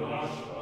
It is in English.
Joshua.